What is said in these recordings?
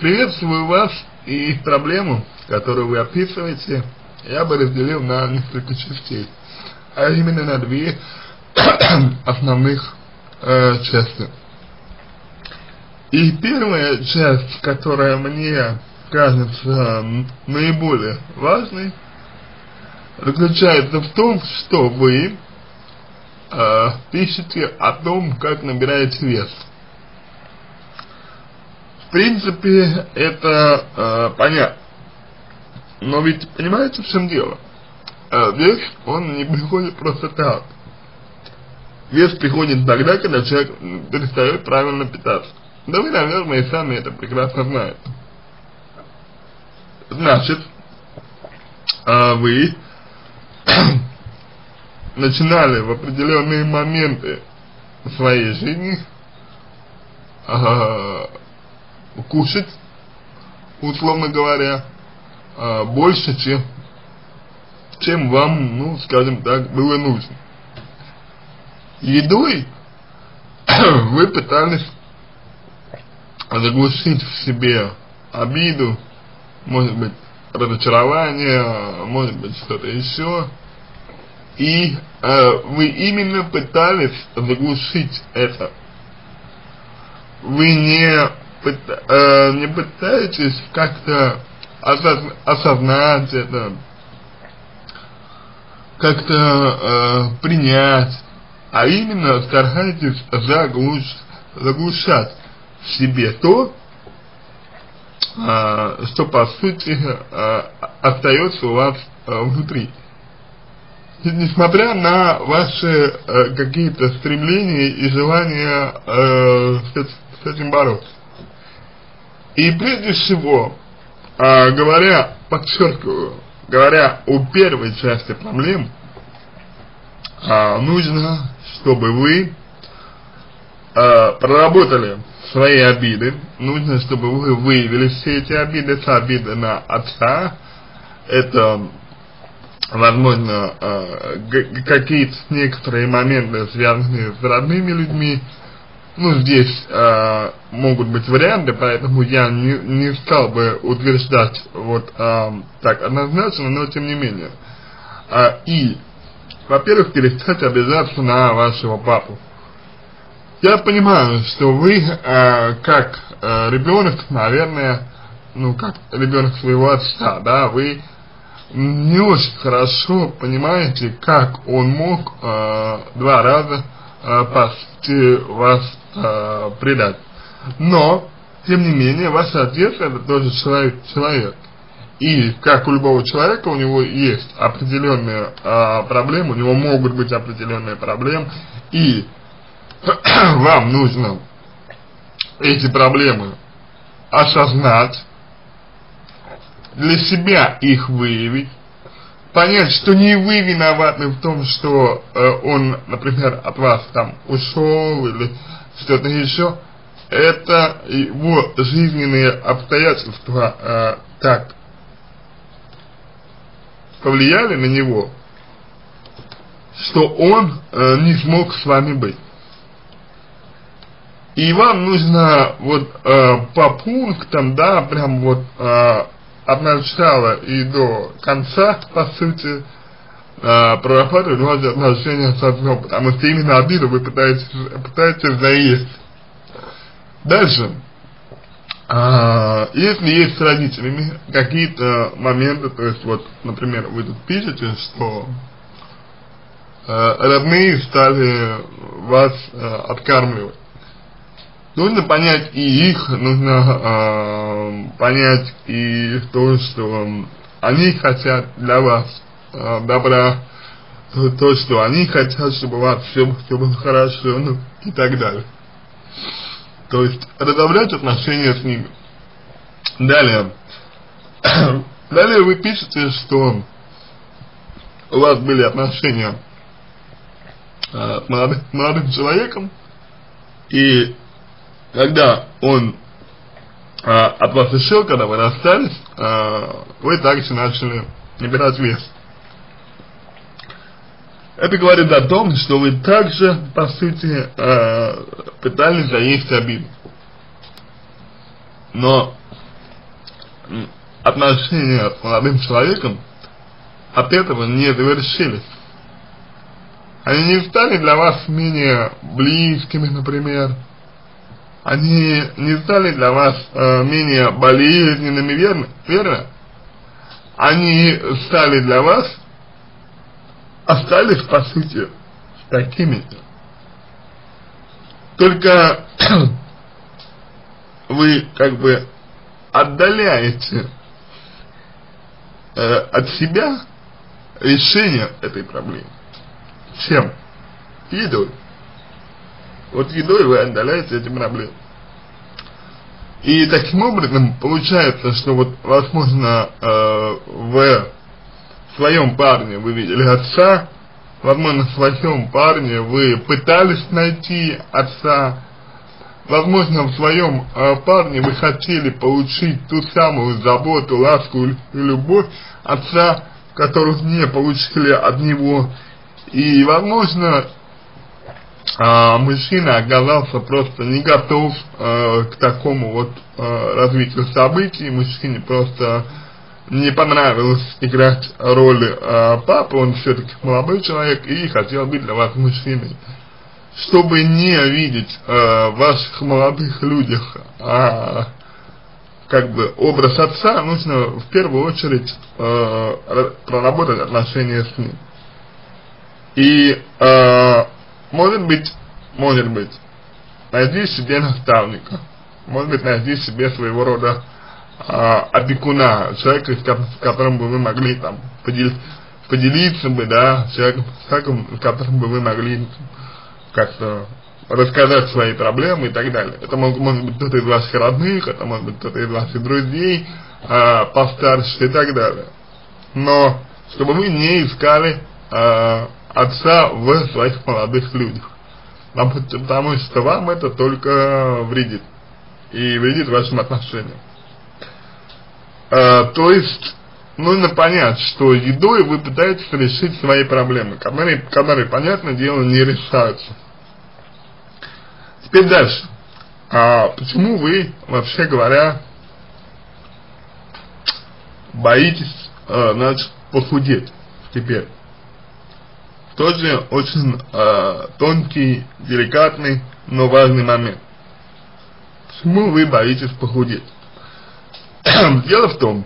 Приветствую вас и проблему, которую вы описываете, я бы разделил на несколько частей, а именно на две основных э, части. И первая часть, которая мне кажется наиболее важной, заключается в том, что вы э, пишете о том, как набираете вес. В принципе, это э, понятно. Но ведь понимаете, в чем дело? Э, вес, он не приходит просто так. Вес приходит тогда, когда человек перестает правильно питаться. Да вы, наверное, и сами это прекрасно знаете. Значит, э, вы начинали в определенные моменты своей жизни э, кушать, условно говоря, э, больше, чем, чем вам, ну, скажем так, было нужно. Едой вы пытались заглушить в себе обиду, может быть, разочарование, может быть, что-то еще. И э, вы именно пытались заглушить это. Вы не, э, не пытаетесь как-то осозна осознать это, как-то э, принять, а именно стараетесь заглуш, заглушать в себе то, э, что по сути э, остается у вас э, внутри несмотря на ваши э, какие-то стремления и желания э, с, с этим бороться. И прежде всего, э, говоря, подчеркиваю, говоря о первой части проблем, э, нужно, чтобы вы э, проработали свои обиды, нужно, чтобы вы выявили все эти обиды, с обиды на отца, это возможно, э, какие-то некоторые моменты, связанные с родными людьми, ну, здесь э, могут быть варианты, поэтому я не, не стал бы утверждать вот э, так однозначно, но тем не менее. Э, и, во-первых, перестать обижаться на вашего папу. Я понимаю, что вы, э, как э, ребенок, наверное, ну, как ребенок своего отца, да, вы не очень хорошо понимаете, как он мог э, два раза э, почти вас э. Но, тем не менее, ваш отец это тоже человек, человек. И, как у любого человека, у него есть определенные э, проблемы, у него могут быть определенные проблемы, и вам нужно эти проблемы осознать, для себя их выявить, понять, что не вы виноваты в том, что э, он, например, от вас там ушел или что-то еще, это его жизненные обстоятельства э, так повлияли на него, что он э, не смог с вами быть. И вам нужно вот э, по пунктам, да, прям вот э, от начала и до конца, по сути, э, прорабатывать ваши отношения с отцом, потому что именно обиду вы пытаетесь, пытаетесь заесть. Дальше. А, если есть с родителями какие-то моменты, то есть вот, например, вы тут пишете, что э, родные стали вас э, откармливать, нужно понять и их, нужно э, понять и то, что они хотят для вас э, добра, то, то, что они хотят, чтобы у вас все, все было хорошо, ну и так далее. То есть разобрать отношения с ними. Далее. Далее вы пишете, что у вас были отношения э, с молодым, молодым человеком, и когда он а, от вас ушел, когда вы расстались, а, вы также начали набирать вес. Это говорит о том, что вы также, по сути, а, пытались заесть обиду. Но отношения с молодым человеком от этого не завершились. Они не стали для вас менее близкими, например. Они не стали для вас э, менее болезненными, верно? Верно? Они стали для вас, остались, по сути, такими. Только вы как бы отдаляете э, от себя решение этой проблемы. Чем? Едой. Вот едой вы отдаляете эти проблемы. И таким образом получается, что вот возможно э, в своем парне вы видели отца, возможно в своем парне вы пытались найти отца, возможно в своем э, парне вы хотели получить ту самую заботу, ласку и любовь отца, которую не получили от него. И возможно а, мужчина оказался просто не готов а, к такому вот а, развитию событий, мужчине просто не понравилось играть роль а, папы, он все-таки молодой человек и хотел быть для вас мужчиной. Чтобы не видеть а, в ваших молодых людях а, как бы образ отца, нужно в первую очередь а, проработать отношения с ним. И а, может быть, может быть, найди себе наставника, может быть, найди себе своего рода а, опекуна, человека, с которым бы вы могли там подел, поделиться бы, да, человеком, человеком, с которым бы вы могли как-то рассказать свои проблемы и так далее. Это мог, может быть кто-то из ваших родных, это может быть кто-то из ваших друзей, а, постарше и так далее. Но чтобы вы не искали а, отца в своих молодых людях. Потому что вам это только вредит. И вредит вашим отношениям. А, то есть, нужно понять, что едой вы пытаетесь решить свои проблемы, которые, которые понятное дело, не решаются. Теперь дальше. А почему вы, вообще говоря, боитесь, а, значит, похудеть теперь? Тоже очень э, тонкий, деликатный, но важный момент. Почему вы боитесь похудеть? Дело в том,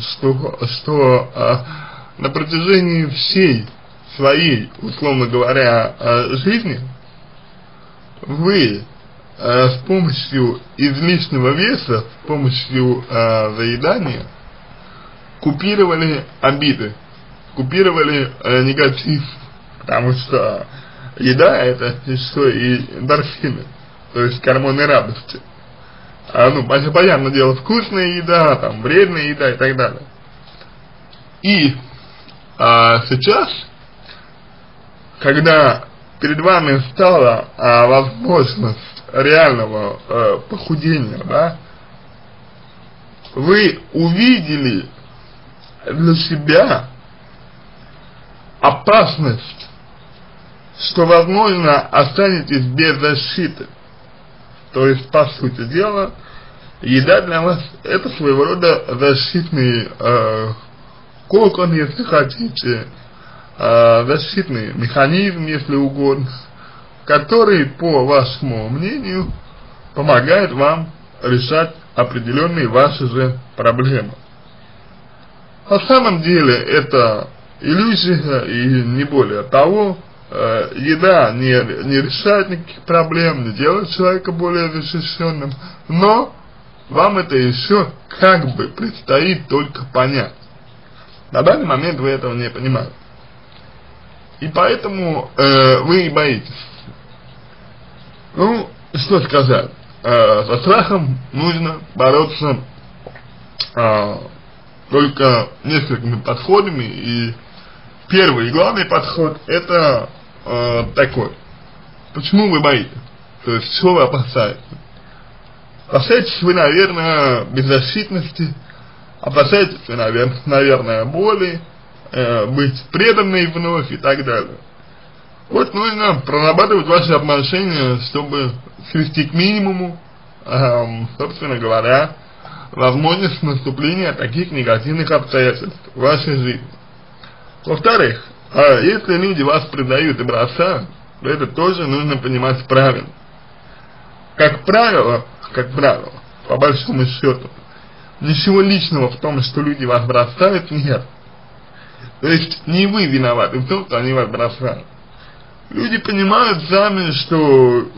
что, что э, на протяжении всей своей, условно говоря, э, жизни вы с помощью излишнего веса, с помощью э, заедания купировали обиды купировали э, негатив, потому что еда это еще и эндорфины, то есть гормоны радости. А, ну, понятное дело, вкусная еда, там, вредная еда и так далее. И а, сейчас, когда перед вами стала а, возможность реального а, похудения, да, вы увидели для себя опасность, что, возможно, останетесь без защиты. То есть, по сути дела, еда для вас это своего рода защитный э, кокон, если хотите, э, защитный механизм, если угодно, который, по вашему мнению, помогает вам решать определенные ваши же проблемы. На самом деле это иллюзия и не более того, э, еда не, не решает никаких проблем, не делает человека более защищенным, но вам это еще как бы предстоит только понять. На данный момент вы этого не понимаете. И поэтому э, вы и боитесь. Ну, что сказать. Э, со страхом нужно бороться э, только несколькими подходами и первый и главный подход это э, такой. Почему вы боитесь? То есть, чего вы опасаетесь? Опасаетесь вы, наверное, беззащитности, опасаетесь вы, наверное, наверное боли, э, быть преданной вновь и так далее. Вот нужно прорабатывать ваши отношения, чтобы свести к минимуму, э, собственно говоря, возможность наступления таких негативных обстоятельств в вашей жизни. Во-вторых, а если люди вас предают и бросают, то это тоже нужно понимать правильно. Как правило, как правило, по большому счету, ничего личного в том, что люди вас бросают, нет. То есть не вы виноваты в том, что они вас бросают. Люди понимают сами, что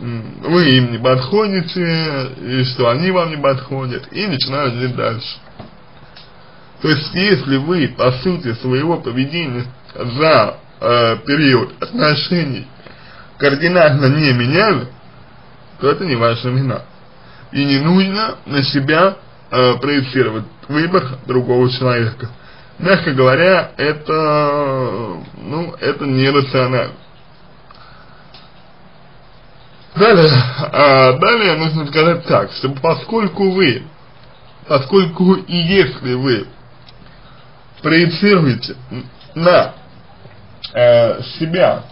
вы им не подходите, и что они вам не подходят, и начинают жить дальше. То есть, если вы, по сути, своего поведения за э, период отношений кардинально не меняли, то это не ваша вина. И не нужно на себя э, проецировать выбор другого человека. Мягко говоря, это, ну, это нерационально. Далее, а, далее нужно сказать так, что поскольку вы, поскольку и если вы проецируете на э, себя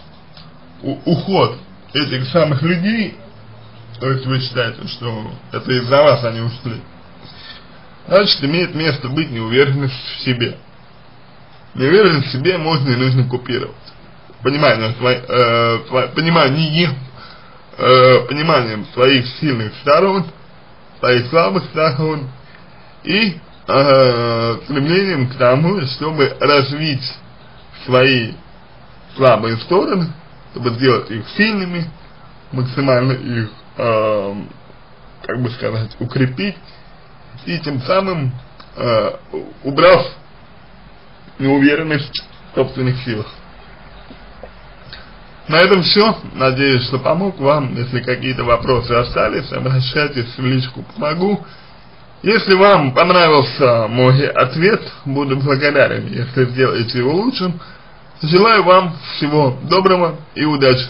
уход этих самых людей, то есть вы считаете, что это из-за вас они ушли, значит имеет место быть неуверенность в себе. Неуверенность в себе можно и нужно купировать. Понимание, э, понимание э, пониманием своих сильных сторон, своих слабых сторон и э, стремлением к тому, чтобы развить свои слабые стороны, чтобы сделать их сильными, максимально их, э, как бы сказать, укрепить, и тем самым, э, убрав неуверенность в собственных силах. На этом все. Надеюсь, что помог вам. Если какие-то вопросы остались, обращайтесь в личку «Помогу». Если вам понравился мой ответ, буду благодарен, если сделаете его лучшим. Желаю вам всего доброго и удачи.